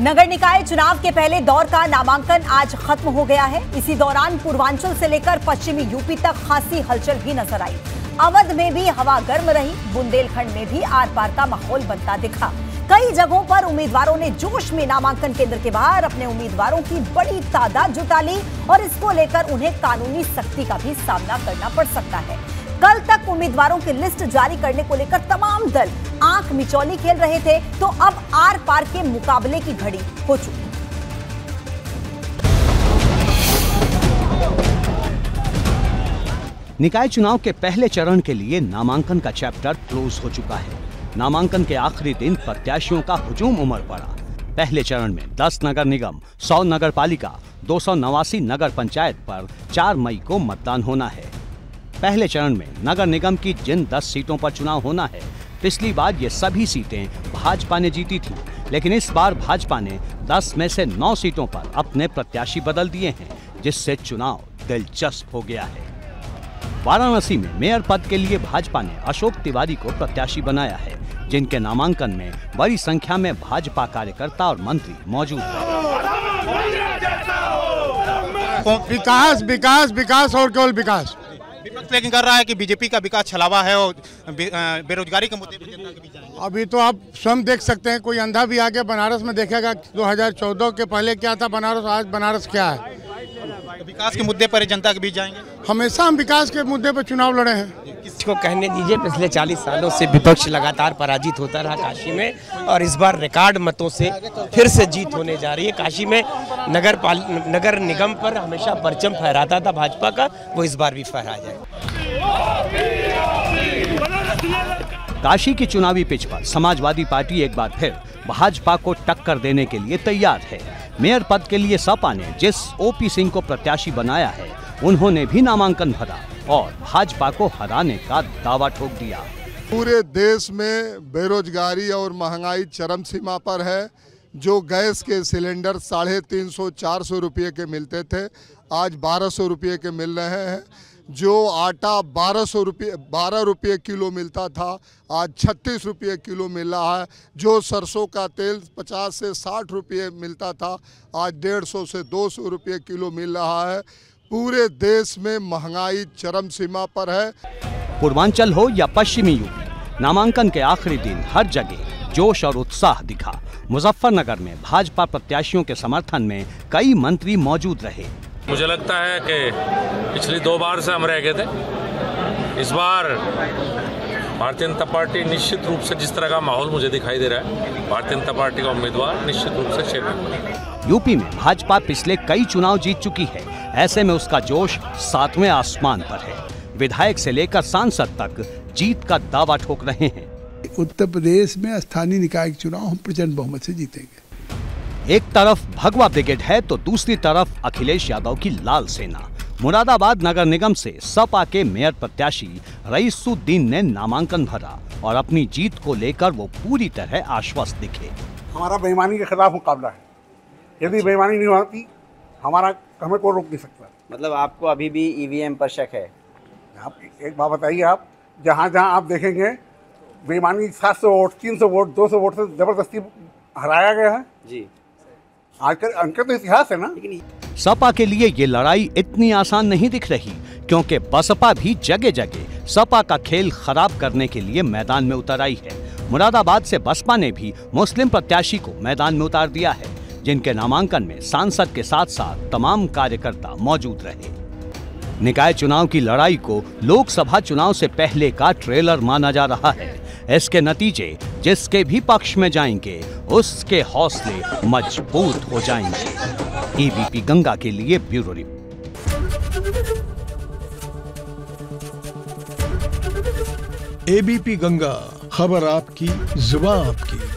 नगर निकाय चुनाव के पहले दौर का नामांकन आज खत्म हो गया है। इसी दौरान पूर्वांचल से लेकर पश्चिमी यूपी तक खासी हलचल भी नज़र आई। अवध में भी हवा गर्म रही, बुंदेलखंड में भी आर पार का माहौल बनता दिखा। कई जगहों पर उम्मीदवारों ने जोश में नामांकन केंद्र के बाहर अपने उम्मीदवारों की बड़ी तादाद जुटा ली और इसको लेकर उन्हें कानूनी सख्ती का भी सामना करना पड़ सकता है। कल तक उम्मीदवारों की लिस्ट जारी करने को लेकर तमाम दल आँख मिचौली खेल रहे थे तो अब आर पार के मुकाबले की घड़ी हो चुकी निकाय चुनाव के पहले चरण के लिए नामांकन का चैप्टर क्लोज हो चुका है। नामांकन के आखिरी दिन प्रत्याशियों का हुजूम उमड़ पड़ा। पहले चरण में 10 नगर निगम 100 नगर पालिका दो सौ नवासी नगर पंचायत पर 4 मई को मतदान होना है। पहले चरण में नगर निगम की जिन 10 सीटों पर चुनाव होना है, पिछली बार ये सभी सीटें भाजपा ने जीती थी। लेकिन इस बार भाजपा ने 10 में से 9 सीटों पर अपने प्रत्याशी बदल दिए हैं, जिससे चुनाव दिलचस्प हो गया है। वाराणसी में मेयर पद के लिए भाजपा ने अशोक तिवारी को प्रत्याशी बनाया है, जिनके नामांकन में बड़ी संख्या में भाजपा कार्यकर्ता और मंत्री मौजूद हैं। विकास विकास विकास, और केवल विकास। लेकिन कर रहा है कि बीजेपी का विकास छलावा है और बेरोजगारी के मुद्दे पर जनता के बीच अभी तो आप स्वयं देख सकते हैं, कोई अंधा भी आके बनारस में देखेगा 2014 के पहले क्या था, बनारस, आज बनारस क्या है? तो विकास के मुद्दे पर जनता के बीच जाएँगे? हमेशा हम विकास के मुद्दे पर चुनाव लड़े हैं। इसको कहने दीजिए पिछले 40 सालों से विपक्ष लगातार पराजित होता रहा काशी में और इस बार रिकॉर्ड मतों से फिर से जीत होने जा रही है। काशी में नगर पाल नगर निगम पर हमेशा परचम फहराता था भाजपा का वो इस बार भी फहरा जाए। काशी की चुनावी पिच पर समाजवादी पार्टी एक बार फिर भाजपा को टक्कर देने के लिए तैयार है। मेयर पद के लिए सपा ने जिस ओपी सिंह को प्रत्याशी बनाया है, उन्होंने भी नामांकन भरा और भाजपा को हराने का दावा ठोक दिया। पूरे देश में बेरोजगारी और महँगाई चरम सीमा पर है। जो गैस के सिलेंडर साढ़े तीन सौ, चार सौ रुपये के मिलते थे, आज बारह सौ रुपये के मिल रहे हैं। जो आटा बारह सौ रुपये, बारह रुपये किलो मिलता था, आज छत्तीस रुपये किलो मिल रहा है। जो सरसों का तेल पचास से साठ रुपये मिलता था, आज डेढ़ सौ से दो सौ रुपये किलो मिल रहा है। पूरे देश में महँगाई चरम सीमा पर है। पूर्वांचल हो या पश्चिमी यूपी, नामांकन के आखिरी दिन हर जगह जोश और उत्साह दिखा। मुजफ्फरनगर में भाजपा प्रत्याशियों के समर्थन में कई मंत्री मौजूद रहे। मुझे लगता है कि पिछली दो बार से हम रह गए थे। इस बार भारतीय जनता पार्टी निश्चित रूप से जिस तरह का माहौल मुझे दिखाई दे रहा है भारतीय जनता पार्टी का उम्मीदवार निश्चित रूप से चेयरमैन यूपी में भाजपा पिछले कई चुनाव जीत चुकी है। ऐसे में उसका जोश सातवें आसमान पर है। विधायक से लेकर सांसद तक जीत का दावा ठोक रहे हैं। उत्तर प्रदेश में स्थानीय निकाय के चुनाव हम प्रचंड बहुमत से जीतेंगे। एक तरफ़ भगवा ब्रिगेड है तो दूसरी तरफ़ अखिलेश यादव की लाल सेना। मुरादाबाद नगर निगम से सपा के मेयर प्रत्याशी रईसुद्दीन ने नामांकन भरा और अपनी जीत को लेकर वो पूरी तरह आश्वस्त दिखे। हमारा बेईमानी के खिलाफ मुकाबला है। यदि बेईमानी नहीं होती हमारा हमें कोई रोक नहीं सकता। मतलब आपको अभी भी ईवीएम पर शक है? आप एक बात बताइए आप जहाँ जहाँ आप देखेंगे बेईमानी सात सौ वोट तीन सौ वोट दो सौ वोट से ज़बरदस्ती हराया गया है। जी। तो इतिहास है ना? सपा के लिए ये लड़ाई इतनी आसान नहीं दिख रही क्योंकि बसपा भी जगह जगह सपा का खेल खराब करने के लिए मैदान में उतर आई है। मुरादाबाद से बसपा ने भी मुस्लिम प्रत्याशी को मैदान में उतार दिया है जिनके नामांकन में सांसद के साथ साथ तमाम कार्यकर्ता मौजूद रहे। निकाय चुनाव की लड़ाई को लोकसभा चुनाव से पहले का ट्रेलर माना जा रहा है। इसके नतीजे जिसके भी पक्ष में जाएँगे, उसके हौसले मज़बूत हो जाएँगे। एबीपी गंगा के लिए ब्यूरो रिपोर्ट। एबीपी गंगा, खबर आपकी जुबा आपकी।